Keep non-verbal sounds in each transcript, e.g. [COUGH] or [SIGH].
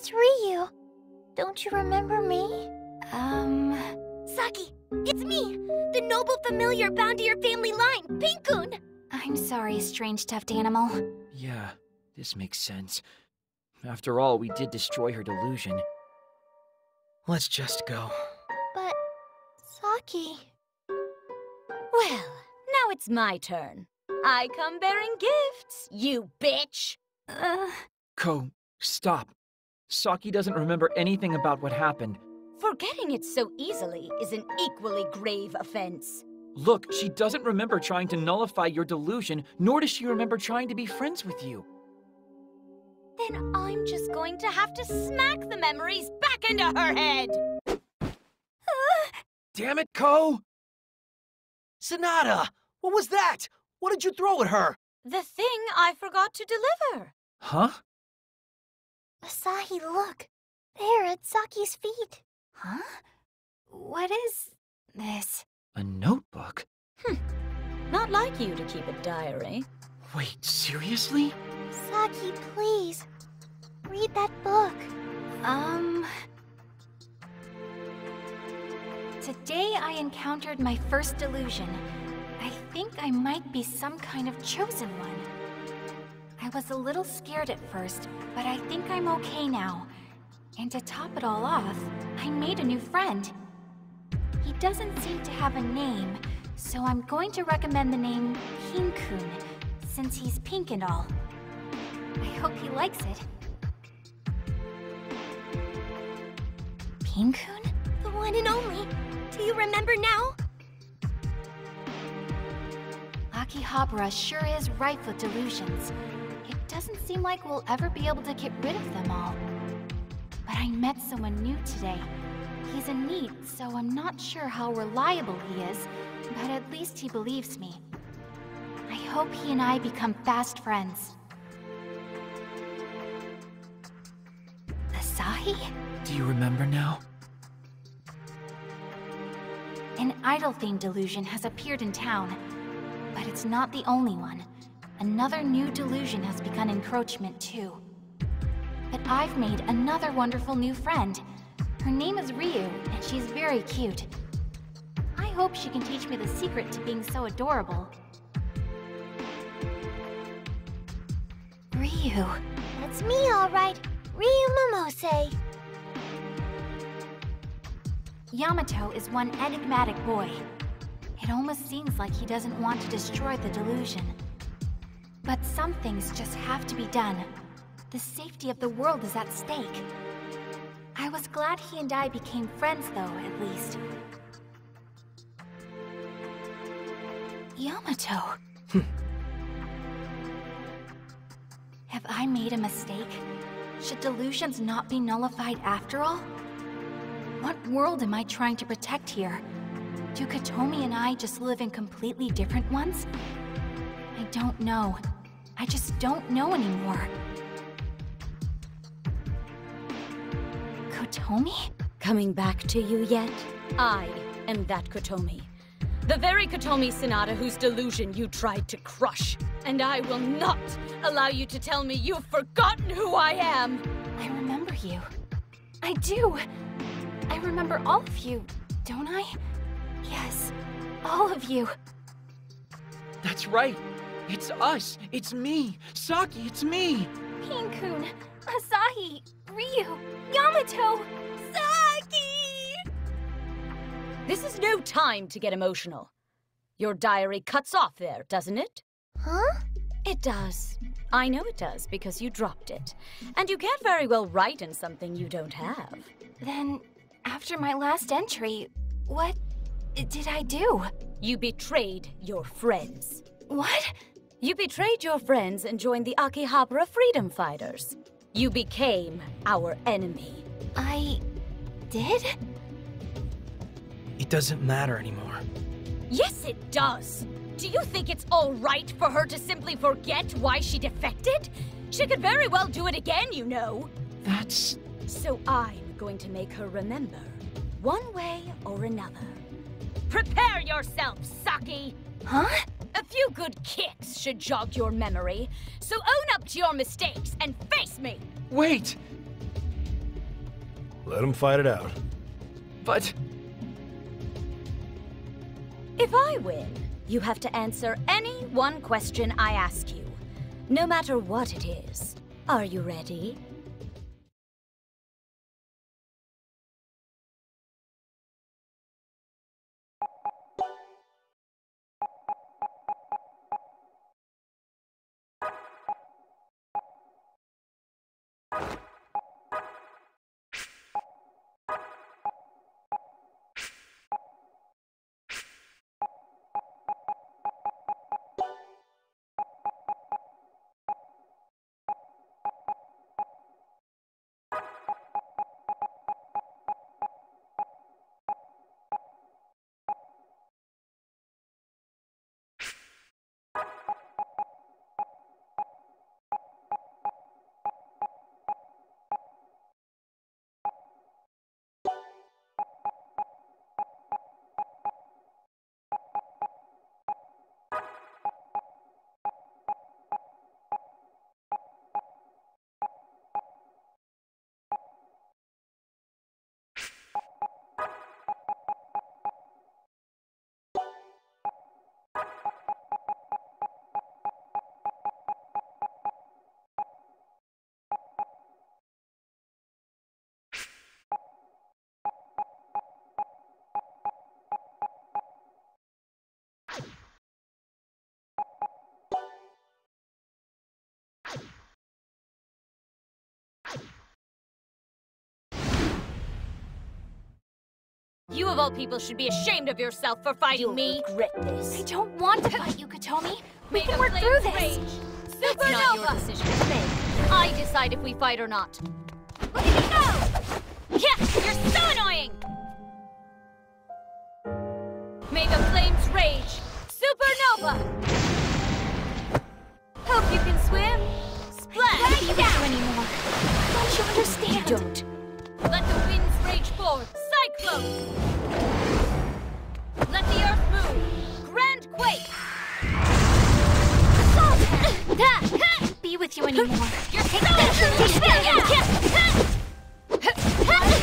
it's Riyu. Don't you remember me? Um... Saki, it's me! The noble familiar bound to your family line, Pinkun! I'm sorry, strange stuffed animal. Yeah, this makes sense. After all, we did destroy her delusion. Let's just go. But... Saki... Well, now it's my turn. I come bearing gifts, you bitch! Uh... Ko, stop. Saki doesn't remember anything about what happened. Forgetting it so easily is an equally grave offense. Look, she doesn't remember trying to nullify your delusion, nor does she remember trying to be friends with you. Then I'm just going to have to smack the memories back into her head! [SIGHS] Damn it, Ko! Sanada! What was that? What did you throw at her? The thing I forgot to deliver. Huh? Asahi, look! There, at Saki's feet. Huh? What is... this? A notebook? Hm. Not like you to keep a diary. Wait, seriously? Saki, please. Read that book. Um... Today I encountered my first delusion. I think I might be some kind of chosen one. I was a little scared at first, but I think I'm okay now. And to top it all off, I made a new friend. He doesn't seem to have a name, so I'm going to recommend the name Pinkun, since he's pink and all. I hope he likes it. Pinkun? The one and only. Do you remember now? Akihabara sure is rife with delusions. It doesn't seem like we'll ever be able to get rid of them all. But I met someone new today. He's in need, so I'm not sure how reliable he is, but at least he believes me. I hope he and I become fast friends. Asahi? Do you remember now? An idol-themed delusion has appeared in town, but it's not the only one. Another new delusion has begun encroachment too. But I've made another wonderful new friend. Her name is Riyu, and she's very cute. I hope she can teach me the secret to being so adorable. Riyu. That's me, all right. Riyu Momose. Yamato is one enigmatic boy. It almost seems like he doesn't want to destroy the delusion. But some things just have to be done. The safety of the world is at stake. I was glad he and I became friends, though, at least. Yamato. [LAUGHS] Have I made a mistake? Should delusions not be nullified after all? What world am I trying to protect here? Do Kotomi and I just live in completely different ones? I don't know. I just don't know anymore. Kotomi? Coming back to you yet? I am that Kotomi. The very Kotomi Sanada whose delusion you tried to crush. And I will not allow you to tell me you've forgotten who I am! I remember you. I do. I remember all of you, don't I? Yes, all of you. That's right. It's us. It's me. Saki, it's me. Pinkun, Asahi, Riyu, Yamato, Saki! This is no time to get emotional. Your diary cuts off there, doesn't it? Huh? It does. I know it does because you dropped it. And you can't very well write in something you don't have. Then, after my last entry, what did I do? You betrayed your friends. What? You betrayed your friends and joined the Akihabara Freedom Fighters. You became our enemy. I... did? It doesn't matter anymore. Yes, it does. Do you think it's all right for her to simply forget why she defected? She could very well do it again, you know. That's... So I'm going to make her remember, one way or another. Prepare yourself, Saki! Huh? A few good kicks should jog your memory, so own up to your mistakes and face me! Wait! Let them fight it out. But If I win, you have to answer any one question I ask you, no matter what it is. Are you ready? You of all people should be ashamed of yourself for fighting You'll me. regret this. I don't want to fight you, Kotomi. We can work through this. rage. It's not your decision to make. I decide if we fight or not. Look at me go! Yeah, you're so annoying! May the flames rage! Supernova! Hope you can swim! Anymore. You're so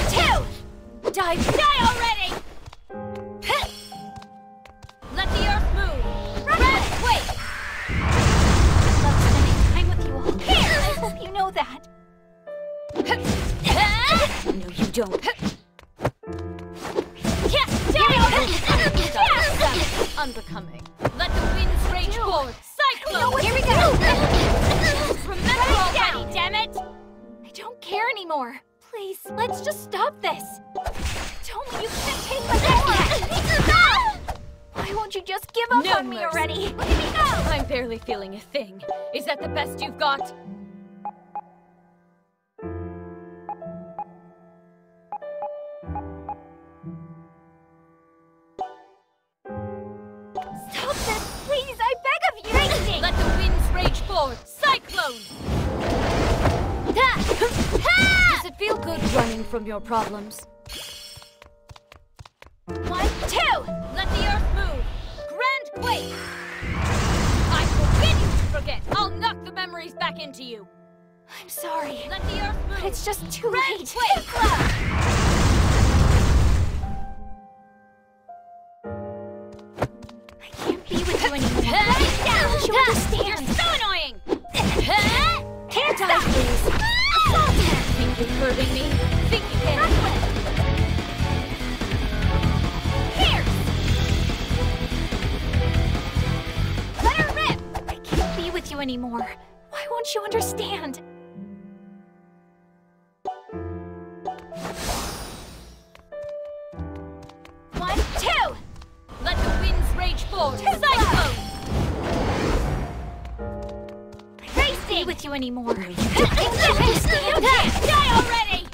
Two! Die, die already! Let the earth move! Grand quake! love spending time with you all. Here! I hope you know that. No, you don't. Unbecoming. Anymore. Please, let's just stop this. Tell me you can't take my. Why won't you just give up No on me mercy. already? Look at me go! I'm barely feeling a thing. Is that the best you've got? Stop this, please! I beg of you! Let the winds rage forth! Cyclone! Running from your problems? One, two! Let the earth move! Grand quake! I forbid you to forget! I'll knock the memories back into you! I'm sorry, Let the earth move! but it's just too Grand late. quake! [LAUGHS] I can't be with you anymore. Down! You're hurting me? Think you can? Pierce! Let her rip! I can't be with you anymore. Why won't you understand? One, two! Let the winds rage forth! Be with you anymore. I [LAUGHS] don't! Die already!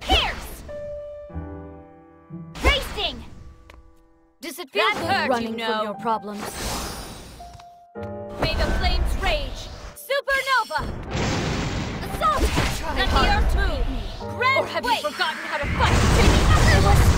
Pierce! Racing! Does it feel That good hurt, running you know. from your problems? Or have Wait. you forgotten how to fight?